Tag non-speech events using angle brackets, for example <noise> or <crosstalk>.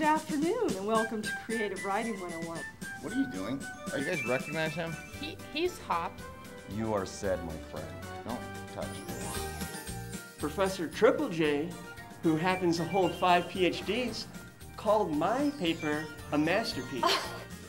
Good afternoon and welcome to Creative Writing 101. What are you doing? Are you guys recognize him? He, he's hot. You are said, my friend. Don't touch me. Professor Triple J, who happens to hold five PhDs, called my paper a masterpiece. <laughs>